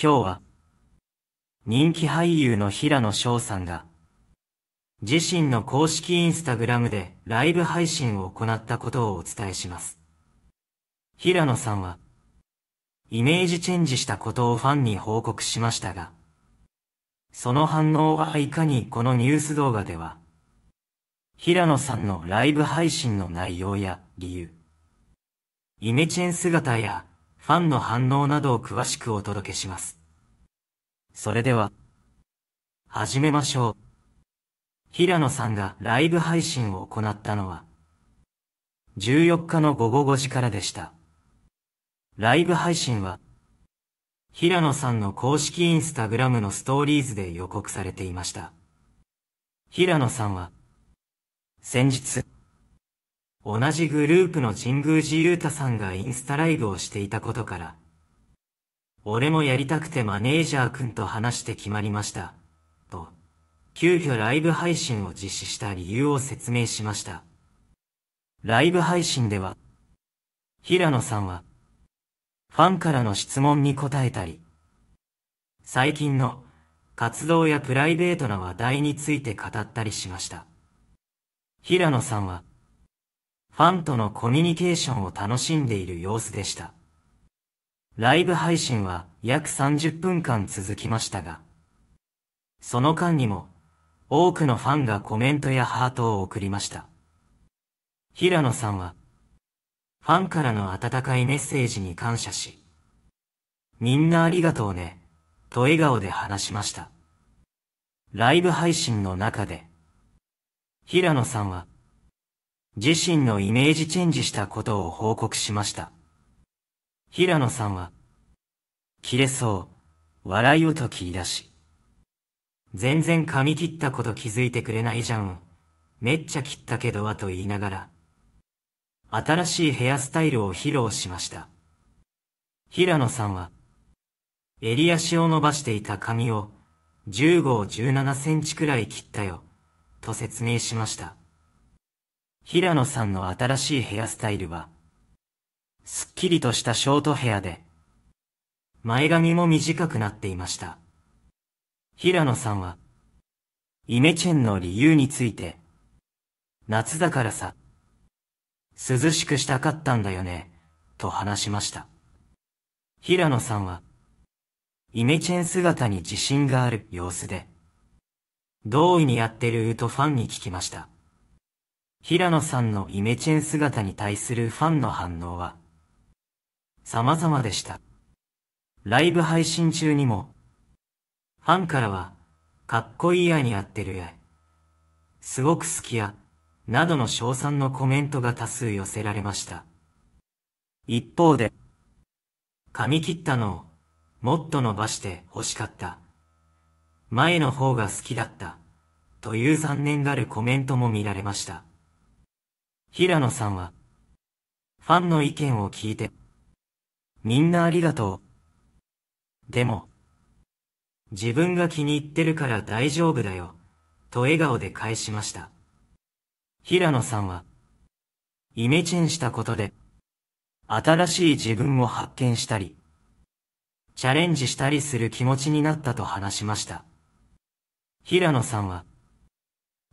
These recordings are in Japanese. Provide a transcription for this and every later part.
今日は、人気俳優の平野翔さんが、自身の公式インスタグラムでライブ配信を行ったことをお伝えします。平野さんは、イメージチェンジしたことをファンに報告しましたが、その反応はいかにこのニュース動画では、平野さんのライブ配信の内容や理由、イメチェン姿やファンの反応などを詳しくお届けします。それでは、始めましょう。平野さんがライブ配信を行ったのは、14日の午後5時からでした。ライブ配信は、平野さんの公式インスタグラムのストーリーズで予告されていました。平野さんは、先日、同じグループの神宮寺勇太さんがインスタライブをしていたことから、俺もやりたくてマネージャー君と話して決まりました。と、急遽ライブ配信を実施した理由を説明しました。ライブ配信では、平野さんは、ファンからの質問に答えたり、最近の活動やプライベートな話題について語ったりしました。平野さんは、ファンとのコミュニケーションを楽しんでいる様子でした。ライブ配信は約30分間続きましたが、その間にも多くのファンがコメントやハートを送りました。平野さんは、ファンからの温かいメッセージに感謝し、みんなありがとうね、と笑顔で話しました。ライブ配信の中で、平野さんは、自身のイメージチェンジしたことを報告しました。平野さんは、切れそう、笑いをと切り出し、全然髪切ったこと気づいてくれないじゃん。めっちゃ切ったけどはと言いながら、新しいヘアスタイルを披露しました。平野さんは、襟足を伸ばしていた髪を15 17センチくらい切ったよ。と説明しました。平野さんの新しいヘアスタイルは、すっきりとしたショートヘアで、前髪も短くなっていました。平野さんは、イメチェンの理由について、夏だからさ、涼しくしたかったんだよね、と話しました。平野さんは、イメチェン姿に自信がある様子で、同意にやってるとファンに聞きました。平野さんのイメチェン姿に対するファンの反応は、様々でした。ライブ配信中にも、ファンからは、かっこいいやにやってるや、すごく好きや、などの賞賛のコメントが多数寄せられました。一方で、髪切ったのを、もっと伸ばして欲しかった。前の方が好きだった、という残念がるコメントも見られました。平野さんは、ファンの意見を聞いて、みんなありがとう。でも、自分が気に入ってるから大丈夫だよ、と笑顔で返しました。平野さんは、イメチェンしたことで、新しい自分を発見したり、チャレンジしたりする気持ちになったと話しました。平野さんは、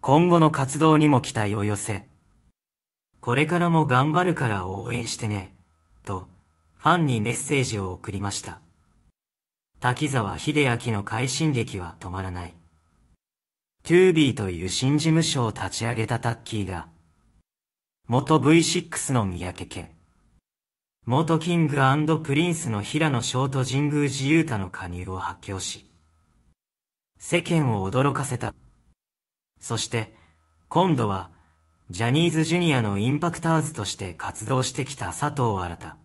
今後の活動にも期待を寄せ、これからも頑張るから応援してね、と、ファンにメッセージを送りました。滝沢秀明の快進撃は止まらない。 TOBE という新事務所を立ち上げたタッキーが、元 V6 の三宅健、元キングプリンスの平野紫耀と神宮寺勇太の加入を発表し、世間を驚かせた。そして、今度は、ジャニーズジュニアのインパクターズとして活動してきた佐藤新。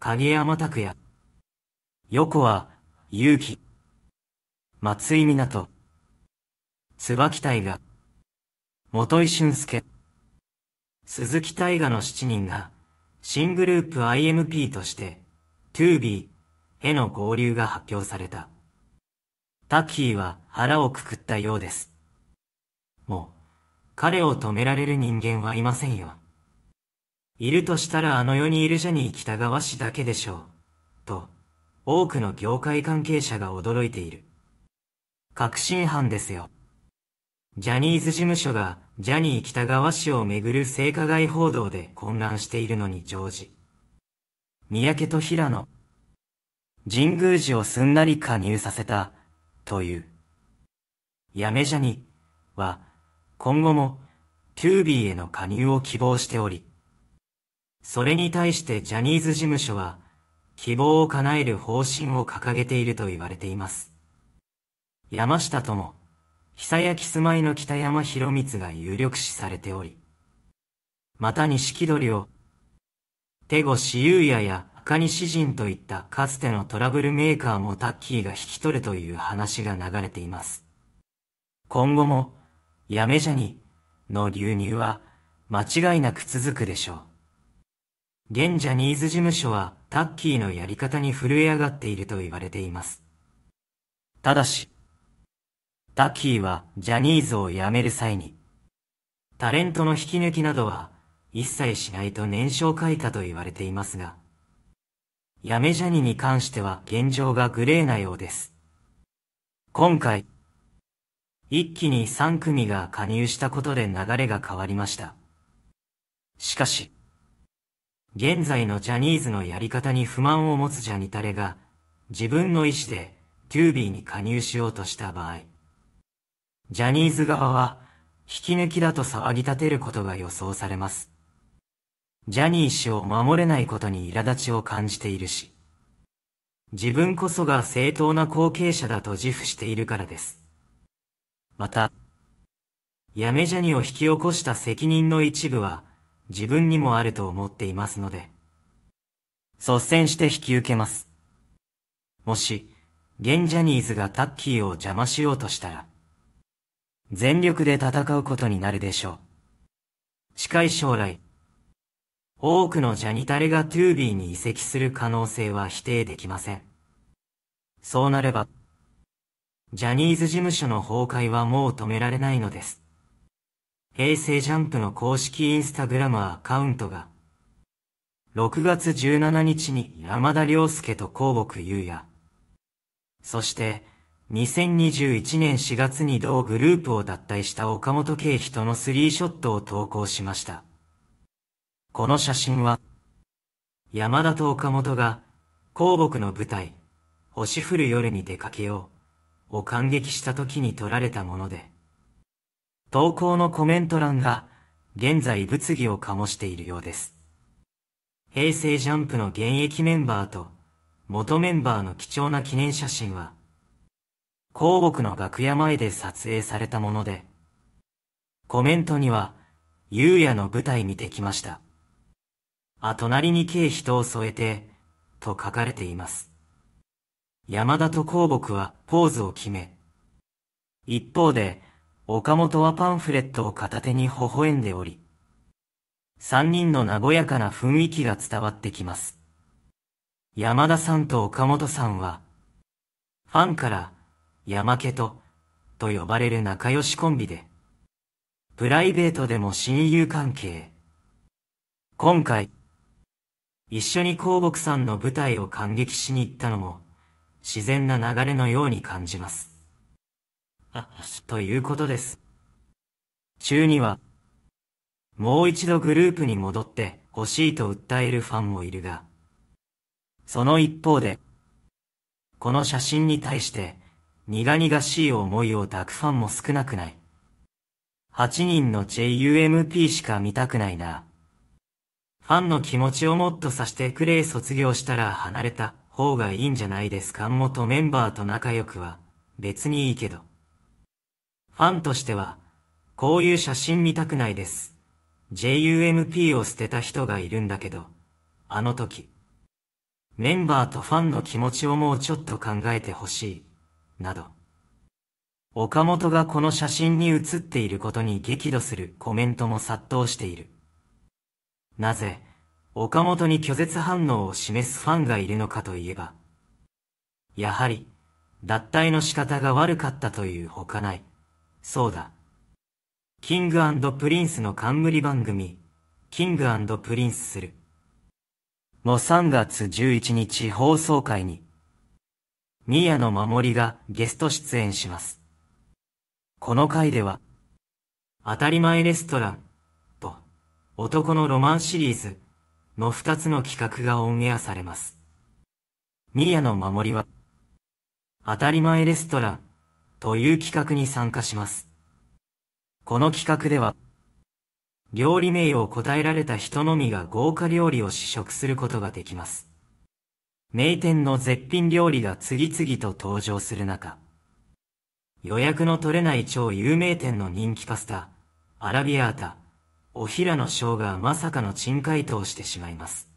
影山拓也。横は、勇気。松井港。椿大河。元井俊介。鈴木大河の7人が、新グループ IMP として、2B への合流が発表された。タッキーは腹をくくったようです。もう、彼を止められる人間はいませんよ。いるとしたらあの世にいるジャニー北川氏だけでしょう。と、多くの業界関係者が驚いている。確信犯ですよ。ジャニーズ事務所がジャニー北川氏をめぐる性加害報道で混乱しているのに乗じ。三宅と平野。神宮寺をすんなり加入させた、という。やめジャニは、今後も、トゥービーへの加入を希望しており、それに対してジャニーズ事務所は、希望を叶える方針を掲げていると言われています。山下とも、久焼住まいの北山博光が有力視されており、また錦鳥を、手越優也や赤西陣といったかつてのトラブルメーカーもタッキーが引き取るという話が流れています。今後も、やめじゃに、の流入は、間違いなく続くでしょう。現ジャニーズ事務所はタッキーのやり方に震え上がっていると言われています。ただし、タッキーはジャニーズを辞める際に、タレントの引き抜きなどは一切しないと年少書いたと言われていますが、辞めジャニに関しては現状がグレーなようです。今回、一気に3組が加入したことで流れが変わりました。しかし、現在のジャニーズのやり方に不満を持つジャニタレが自分の意思でトゥービーに加入しようとした場合、ジャニーズ側は引き抜きだと騒ぎ立てることが予想されます。ジャニー氏を守れないことに苛立ちを感じているし、自分こそが正当な後継者だと自負しているからです。また、やめジャニを引き起こした責任の一部は自分にもあると思っていますので、率先して引き受けます。もし、現ジャニーズがタッキーを邪魔しようとしたら、全力で戦うことになるでしょう。近い将来、多くのジャニタレがトゥービーに移籍する可能性は否定できません。そうなれば、ジャニーズ事務所の崩壊はもう止められないのです。平成ジャンプの公式インスタグラムアカウントが、6月17日に山田涼介と広木優也、そして2021年4月に同グループを脱退した岡本圭人のスリーショットを投稿しました。この写真は、山田と岡本が、広木の舞台、星降る夜に出かけよう、を感激した時に撮られたもので、投稿のコメント欄が、現在物議を醸しているようです。平成ジャンプの現役メンバーと、元メンバーの貴重な記念写真は、広木の楽屋前で撮影されたもので、コメントには、ゆうやの舞台見てきました。あ、隣に軽人を添えて、と書かれています。山田と広木はポーズを決め、一方で、岡本はパンフレットを片手に微笑んでおり、三人の和やかな雰囲気が伝わってきます。山田さんと岡本さんは、ファンから山家と、と呼ばれる仲良しコンビで、プライベートでも親友関係。今回、一緒に広木さんの舞台を感激しに行ったのも、自然な流れのように感じます。ということです。中には、もう一度グループに戻って欲しいと訴えるファンもいるが、その一方で、この写真に対して苦々しい思いを抱くファンも少なくない。8人の JUMP しか見たくないな。ファンの気持ちをもっとさしてくれ卒業したら離れた方がいいんじゃないですか？元メンバーと仲良くは別にいいけど。ファンとしてはこういう写真見たくないです。JUMP を捨てた人がいるんだけど、あの時。メンバーとファンの気持ちをもうちょっと考えてほしい。など。岡本がこの写真に写っていることに激怒するコメントも殺到している。なぜ、岡本に拒絶反応を示すファンがいるのかといえば、やはり、脱退の仕方が悪かったというほかない。そうだ。キングプリンスの冠番組、キングプリンスる。の3月11日放送回に、宮野真守がゲスト出演します。この回では、当たり前レストランと男のロマンシリーズの二つの企画がオンエアされます。宮野真守は、当たり前レストランという企画に参加します。この企画では、料理名を答えられた人のみが豪華料理を試食することができます。名店の絶品料理が次々と登場する中、予約の取れない超有名店の人気パスタ、アラビアータ、おひらのショーがまさかの珍回答してしまいます。